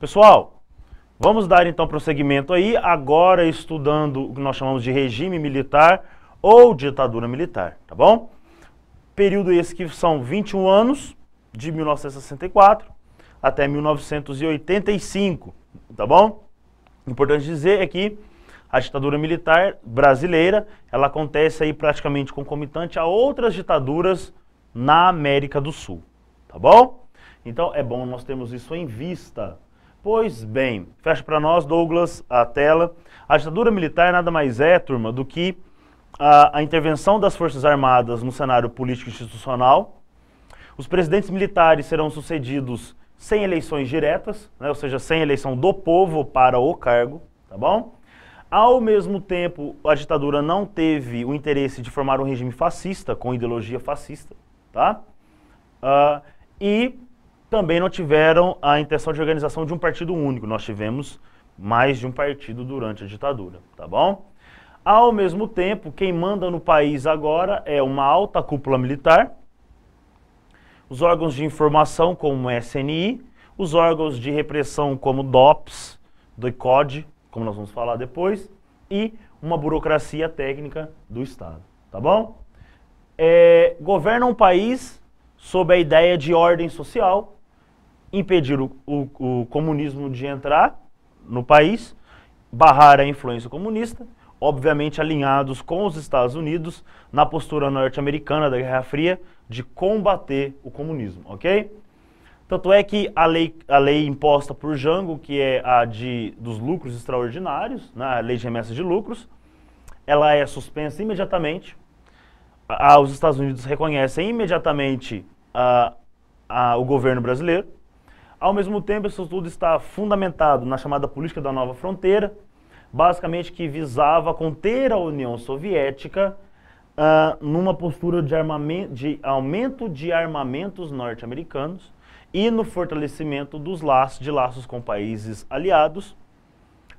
Pessoal, vamos dar então prosseguimento aí, agora estudando o que nós chamamos de regime militar ou ditadura militar, tá bom? Período esse que são 21 anos, de 1964 até 1985, tá bom? Importante dizer é que a ditadura militar brasileira, ela acontece aí praticamente concomitante a outras ditaduras na América do Sul, tá bom? Então é bom nós termos isso em vista, Pois bem, fecha para nós, Douglas, a tela. A ditadura militar nada mais é, turma, do que a, a intervenção das Forças Armadas no cenário político institucional. Os presidentes militares serão sucedidos sem eleições diretas, né, ou seja, sem eleição do povo para o cargo, tá bom? Ao mesmo tempo, a ditadura não teve o interesse de formar um regime fascista, com ideologia fascista, tá? Uh, e também não tiveram a intenção de organização de um partido único. Nós tivemos mais de um partido durante a ditadura, tá bom? Ao mesmo tempo, quem manda no país agora é uma alta cúpula militar, os órgãos de informação como o SNI, os órgãos de repressão como DOPS, do ICOD, como nós vamos falar depois, e uma burocracia técnica do Estado, tá bom? É, governa um país sob a ideia de ordem social, impedir o, o, o comunismo de entrar no país, barrar a influência comunista, obviamente alinhados com os Estados Unidos na postura norte-americana da Guerra Fria de combater o comunismo, ok? Tanto é que a lei, a lei imposta por Jango, que é a de, dos lucros extraordinários, né, a lei de remessa de lucros, ela é suspensa imediatamente. A, os Estados Unidos reconhecem imediatamente a, a, o governo brasileiro, ao mesmo tempo, isso tudo está fundamentado na chamada política da nova fronteira, basicamente que visava conter a União Soviética uh, numa postura de, armamento, de aumento de armamentos norte-americanos e no fortalecimento dos laços, de laços com países aliados,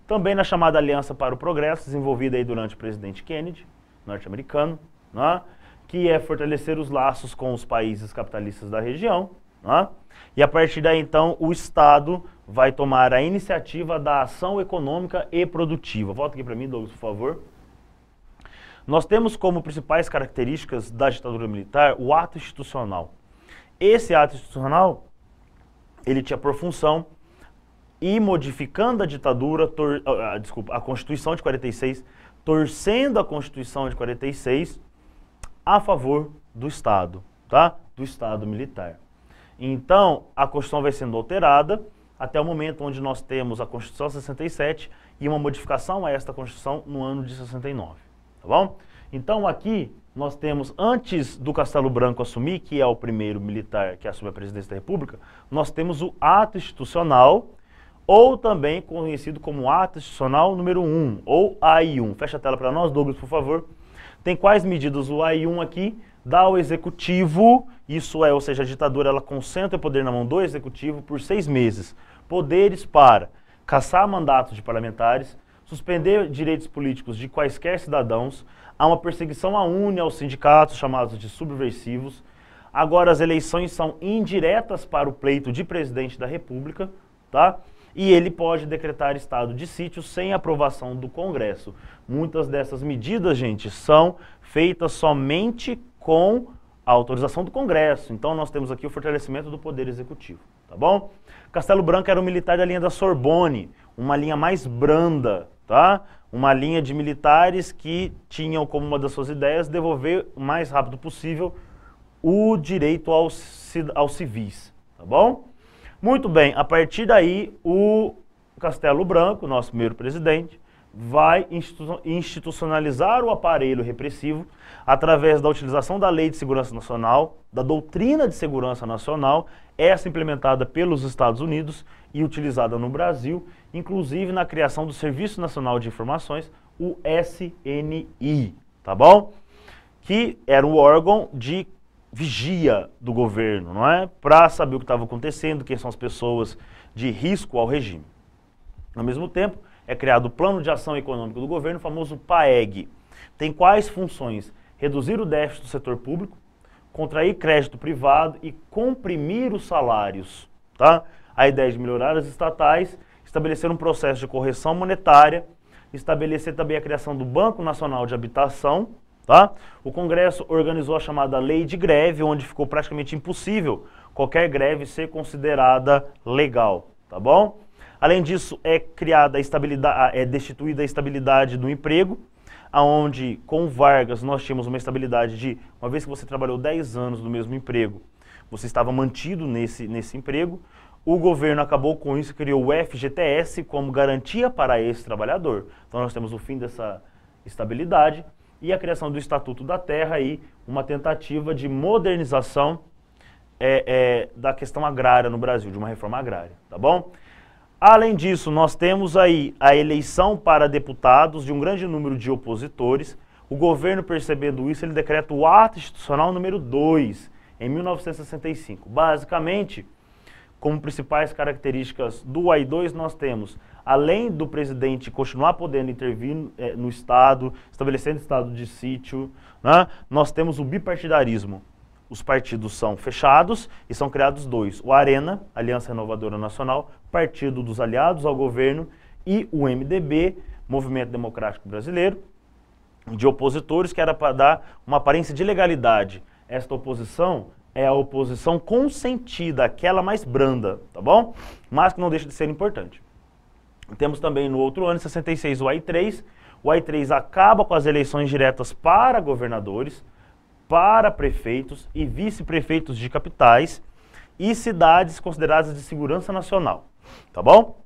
também na chamada Aliança para o Progresso, desenvolvida aí durante o presidente Kennedy, norte-americano, né, que é fortalecer os laços com os países capitalistas da região, né, e a partir daí, então, o Estado vai tomar a iniciativa da ação econômica e produtiva. Volta aqui para mim, Douglas, por favor. Nós temos como principais características da ditadura militar o ato institucional. Esse ato institucional, ele tinha por função ir modificando a ditadura, tor, uh, desculpa, a Constituição de 46, torcendo a Constituição de 46 a favor do Estado, tá? Do Estado militar. Então, a Constituição vai sendo alterada até o momento onde nós temos a Constituição 67 e uma modificação a esta Constituição no ano de 69, tá bom? Então, aqui nós temos, antes do Castelo Branco assumir, que é o primeiro militar que assume a presidência da República, nós temos o ato institucional, ou também conhecido como ato institucional número 1, ou AI1. Fecha a tela para nós, Douglas, por favor. Tem quais medidas? O AI1 aqui dá ao executivo, isso é, ou seja, a ditadura ela concentra o poder na mão do executivo por seis meses. Poderes para caçar mandatos de parlamentares, suspender direitos políticos de quaisquer cidadãos, há uma perseguição à UNE aos sindicatos chamados de subversivos. Agora as eleições são indiretas para o pleito de presidente da República, tá? E ele pode decretar estado de sítio sem aprovação do Congresso. Muitas dessas medidas, gente, são feitas somente com a autorização do Congresso. Então nós temos aqui o fortalecimento do poder executivo, tá bom? Castelo Branco era um militar da linha da Sorbonne, uma linha mais branda, tá? Uma linha de militares que tinham como uma das suas ideias devolver o mais rápido possível o direito aos, aos civis, tá bom? Muito bem, a partir daí o Castelo Branco, nosso primeiro presidente, vai institucionalizar o aparelho repressivo através da utilização da Lei de Segurança Nacional, da doutrina de segurança nacional, essa implementada pelos Estados Unidos e utilizada no Brasil, inclusive na criação do Serviço Nacional de Informações, o SNI, tá bom? Que era o órgão de vigia do governo, não é? Para saber o que estava acontecendo, quem são as pessoas de risco ao regime. Ao mesmo tempo, é criado o Plano de Ação Econômica do Governo, o famoso PAEG. Tem quais funções? Reduzir o déficit do setor público, contrair crédito privado e comprimir os salários. Tá? a ideia de melhorar as estatais, estabelecer um processo de correção monetária, estabelecer também a criação do Banco Nacional de Habitação, tá? O Congresso organizou a chamada Lei de Greve, onde ficou praticamente impossível qualquer greve ser considerada legal, tá bom? Além disso, é criada a estabilidade, é destituída a estabilidade do emprego, aonde com Vargas nós tínhamos uma estabilidade de, uma vez que você trabalhou 10 anos no mesmo emprego, você estava mantido nesse, nesse emprego, o governo acabou com isso e criou o FGTS como garantia para esse trabalhador. Então nós temos o fim dessa estabilidade e a criação do Estatuto da Terra aí, uma tentativa de modernização é, é, da questão agrária no Brasil, de uma reforma agrária, tá bom? Além disso, nós temos aí a eleição para deputados de um grande número de opositores. O governo, percebendo isso, ele decreta o ato institucional número 2, em 1965. Basicamente, como principais características do AI2, nós temos, além do presidente continuar podendo intervir é, no Estado, estabelecendo estado de sítio, né, nós temos o bipartidarismo os partidos são fechados e são criados dois: o Arena, Aliança Renovadora Nacional, partido dos aliados ao governo, e o MDB, Movimento Democrático Brasileiro, de opositores, que era para dar uma aparência de legalidade. Esta oposição é a oposição consentida, aquela mais branda, tá bom? Mas que não deixa de ser importante. Temos também no outro ano, 66, o AI3. O AI3 acaba com as eleições diretas para governadores para prefeitos e vice-prefeitos de capitais e cidades consideradas de segurança nacional. Tá bom?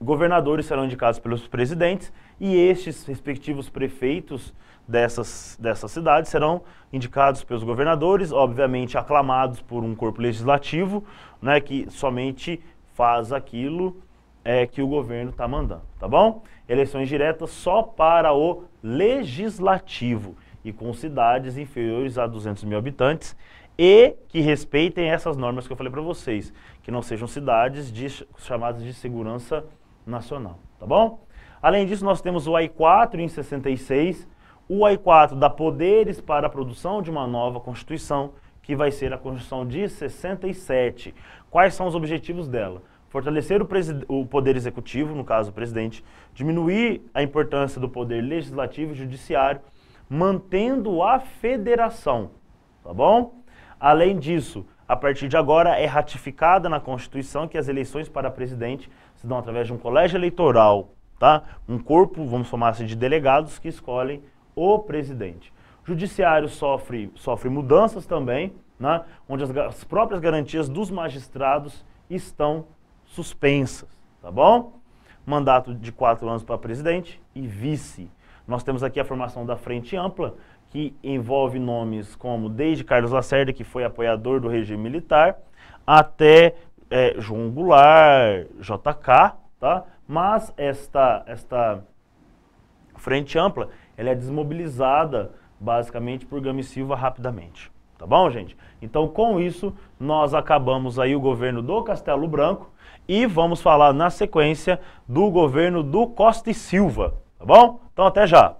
Governadores serão indicados pelos presidentes e estes respectivos prefeitos dessas, dessas cidades serão indicados pelos governadores, obviamente aclamados por um corpo legislativo, né, que somente faz aquilo é, que o governo está mandando, tá bom? Eleições diretas só para o legislativo e com cidades inferiores a 200 mil habitantes e que respeitem essas normas que eu falei para vocês, que não sejam cidades de, chamadas de segurança nacional, tá bom? Além disso, nós temos o AI4 em 66, o AI4 dá poderes para a produção de uma nova Constituição, que vai ser a Constituição de 67. Quais são os objetivos dela? Fortalecer o, o poder executivo, no caso o presidente, diminuir a importância do poder legislativo e judiciário, mantendo a federação, tá bom? Além disso, a partir de agora é ratificada na Constituição que as eleições para presidente se dão através de um colégio eleitoral, tá? Um corpo, vamos chamar assim, de delegados que escolhem o presidente. O judiciário sofre, sofre mudanças também, né? onde as, as próprias garantias dos magistrados estão suspensas, tá bom? Mandato de quatro anos para presidente e vice. Nós temos aqui a formação da Frente Ampla, que envolve nomes como desde Carlos Lacerda, que foi apoiador do regime militar, até é, João Goulart, JK, tá? Mas esta, esta Frente Ampla, ela é desmobilizada basicamente por Gami Silva rapidamente. Tá bom, gente? Então, com isso, nós acabamos aí o governo do Castelo Branco e vamos falar na sequência do governo do Costa e Silva. Bom? Então até já!